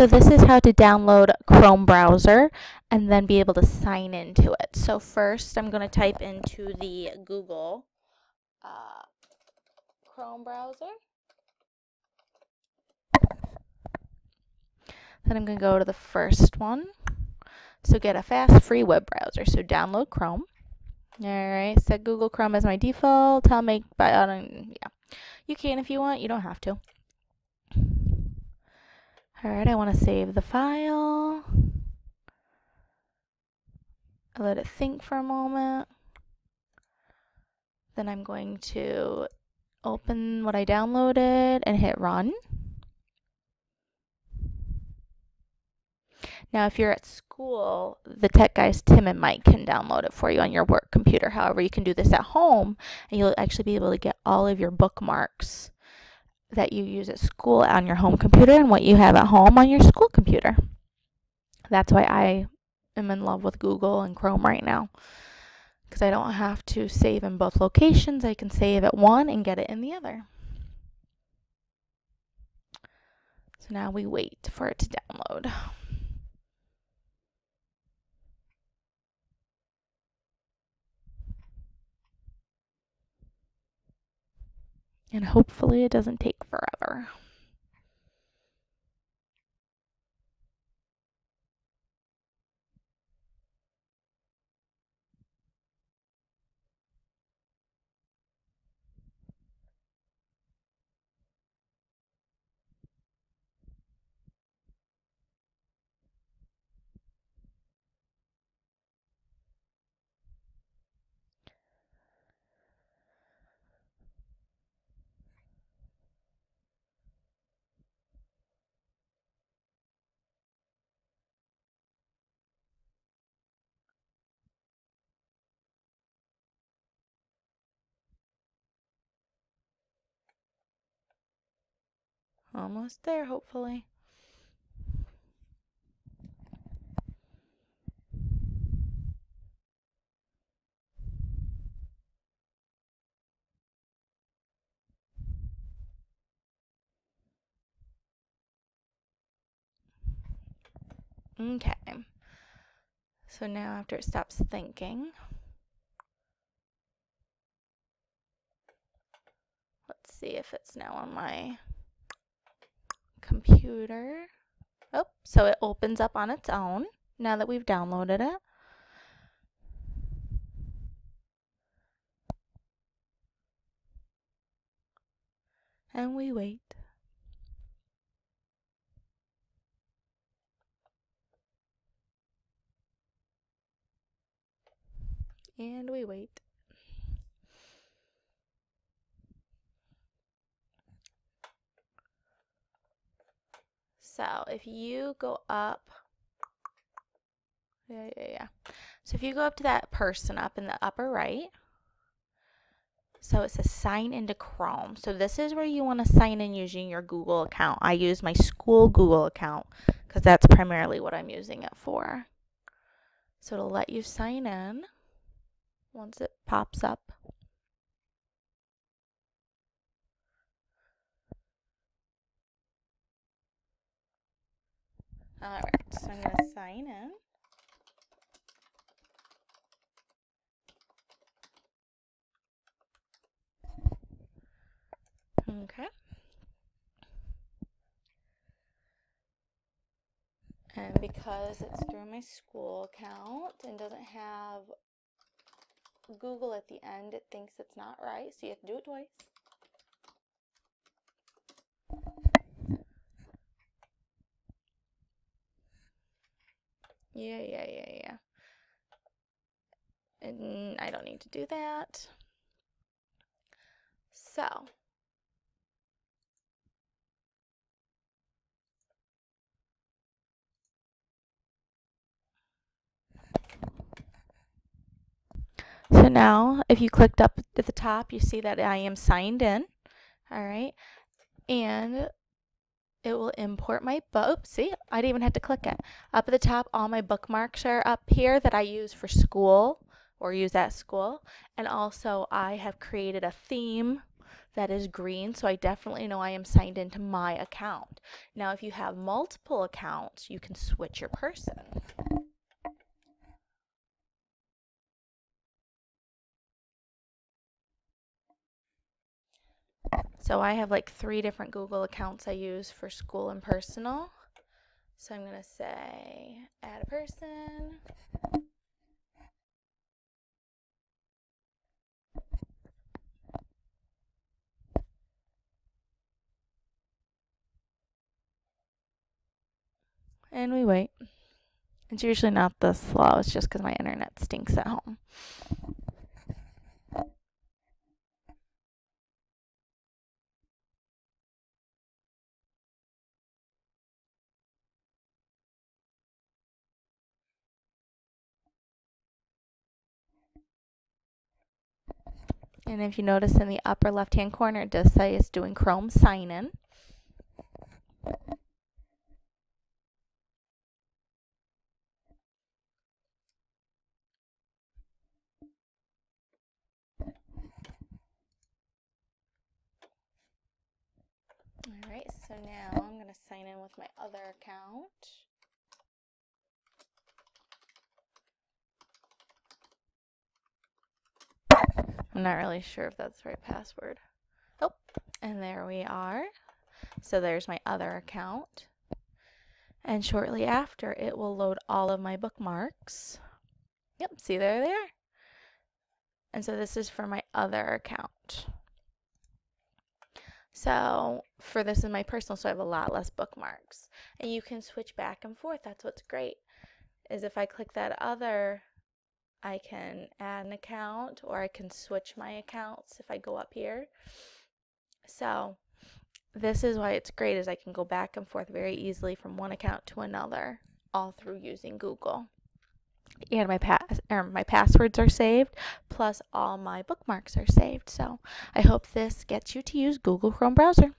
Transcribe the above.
So this is how to download Chrome browser and then be able to sign into it. So first I'm going to type into the Google uh, Chrome browser. Then I'm going to go to the first one. So get a fast free web browser. So download Chrome. Alright, set Google Chrome as my default. Tell me, but uh, yeah. You can if you want, you don't have to. Alright, I want to save the file. I let it think for a moment. Then I'm going to open what I downloaded and hit run. Now, if you're at school, the tech guys Tim and Mike can download it for you on your work computer. However, you can do this at home and you'll actually be able to get all of your bookmarks that you use at school on your home computer and what you have at home on your school computer. That's why I am in love with Google and Chrome right now because I don't have to save in both locations. I can save at one and get it in the other. So now we wait for it to download. And hopefully it doesn't take forever. Almost there, hopefully. Okay. So now after it stops thinking, let's see if it's now on my computer. Oh, so it opens up on its own now that we've downloaded it. And we wait. And we wait. So if you go up, yeah, yeah, yeah. So if you go up to that person up in the upper right, so it says sign into Chrome. So this is where you want to sign in using your Google account. I use my school Google account because that's primarily what I'm using it for. So it'll let you sign in once it pops up. Alright, so I'm going to sign in. Okay. And because it's through my school account and doesn't have Google at the end, it thinks it's not right, so you have to do it twice. Yeah, yeah, yeah, yeah. And I don't need to do that. So. So now, if you clicked up at the top, you see that I am signed in. All right. And it will import my book. See, I didn't even have to click it. Up at the top, all my bookmarks are up here that I use for school or use at school. And also I have created a theme that is green, so I definitely know I am signed into my account. Now, if you have multiple accounts, you can switch your person. So I have like three different Google accounts I use for school and personal. So I'm going to say add a person. And we wait. It's usually not this slow, it's just because my internet stinks at home. And if you notice in the upper left hand corner, it does say it's doing Chrome sign in. All right, so now I'm going to sign in with my other account. I'm not really sure if that's the right password. Oh, and there we are. So there's my other account. And shortly after, it will load all of my bookmarks. Yep, see there they are. And so this is for my other account. So for this is my personal, so I have a lot less bookmarks. And you can switch back and forth. That's what's great. Is if I click that other I can add an account or I can switch my accounts if I go up here. So this is why it's great is I can go back and forth very easily from one account to another all through using Google. And my pass or my passwords are saved, plus all my bookmarks are saved. So I hope this gets you to use Google Chrome browser.